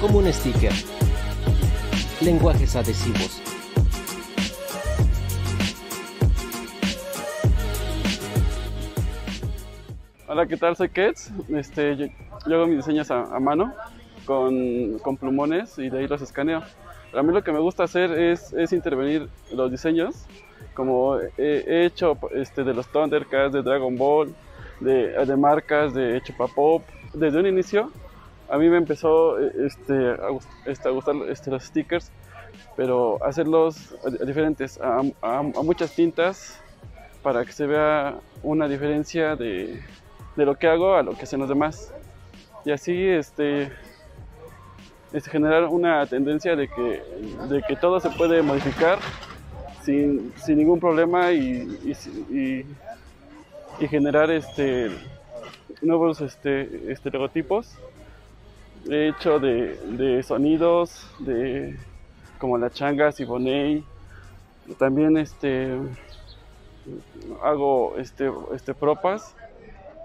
como un sticker. Lenguajes adhesivos. Hola, ¿qué tal? Soy Kets. Este, yo, yo hago mis diseños a, mano con, con plumones y de ahí los escaneo. Pero a mí lo que me gusta hacer es, intervenir los diseños, como he, he hecho este, de los Thundercats, de Dragon Ball, de, de marcas, de hecho Pop. Desde un inicio a mí me empezó este, a, gust- este, a gustar este, los stickers, pero hacerlos diferentes, a, a- muchas tintas, para que se vea una diferencia de, de lo que hago a lo que hacen los demás. Y así este, este, generar una tendencia de que, de que todo se puede modificar sin, sin ningún problema y, y, generar este, nuevos este, este, logotipos. He hecho de, de sonidos, de como la changa, Siboney. También este, hago este, este propas,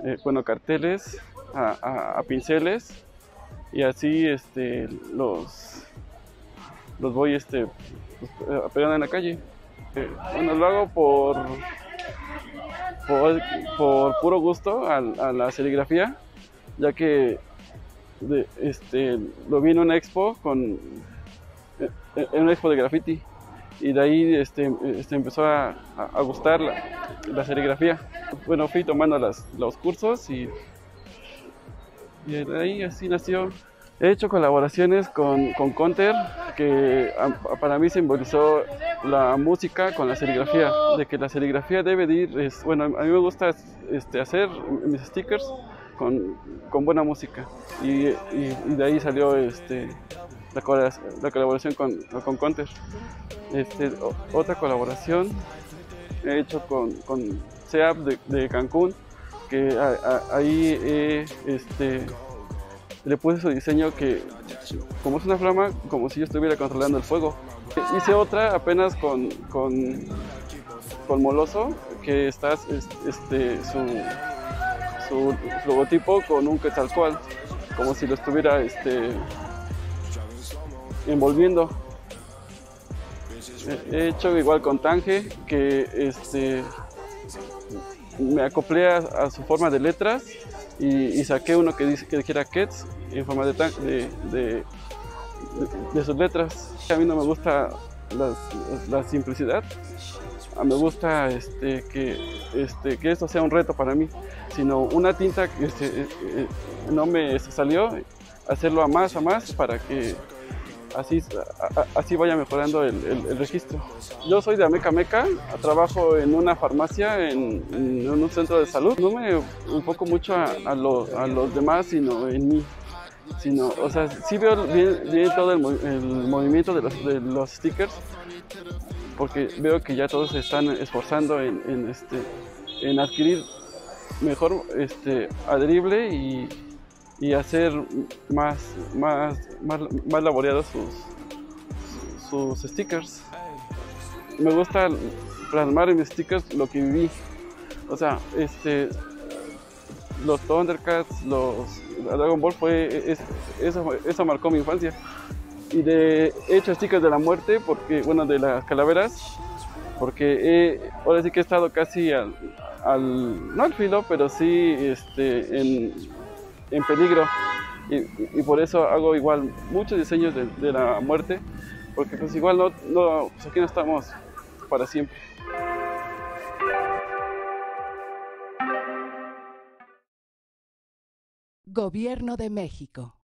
eh, bueno, carteles a, a- pinceles y así este, los, los voy este, pues, pegando en la calle. Eh, bueno, lo hago por, por, por puro gusto a la serigrafía, ya que de- este, lo vi en una expo con, eh, en una expo de graffiti y de ahí este, este, empezó a, a- gustar la, la serigrafía. Bueno, fui tomando las, los cursos y, y de ahí así nació. He hecho colaboraciones con, con Conter, que a- para mí simbolizó la música con la serigrafía, de que la serigrafía debe de ir, es, bueno, a mí me gusta este, hacer mis stickers con, buena música y, de ahí salió este, la, la colaboración con, con Conter. Este, otra colaboración he hecho con, con SEAP de, Cancún, que ahí este, le puse su diseño que, como es una flama, como si yo estuviera controlando el fuego. Hice otra apenas con, con, con Moloso, que está es- este, su, su logotipo con un quetzalcoatl, como si lo estuviera este, envolviendo. He- He hecho igual con Tange, que este, me acoplé a, a su forma de letras y, y saqué uno que, dice, que dijera Kets en forma de, de, de, de- sus letras. A mí no me gusta la simplicidad, me gusta este, que, este, que esto sea un reto para mí, sino una tinta que este, eh, eh, no me salió, hacerlo a más, a más para que así, a- así vaya mejorando el, registro. Yo soy de Ameca Meca, trabajo en una farmacia, en, un centro de salud. No me enfoco mucho a, a lo- a los demás, sino en mí. Sino, o sea, sí veo bien, todo el, mo- el movimiento de los stickers, porque veo que ya todos se están esforzando en, este, en adquirir mejor este, adherible y, y hacer más, más, más, más laboreados sus, sus stickers. Me gusta plasmar en mis stickers lo que viví. O sea, este, los Thundercats, los Dragon Ball fue es- eso, eso marcó mi infancia. Y de he hecho stickers de la muerte porque bueno de las calaveras porque he, ahora sí que he estado casi al, al- no al filo pero sí este en, en peligro y, y por eso hago igual muchos diseños de, de la muerte porque pues igual no, no pues aquí no estamos para siempre Gobierno de México.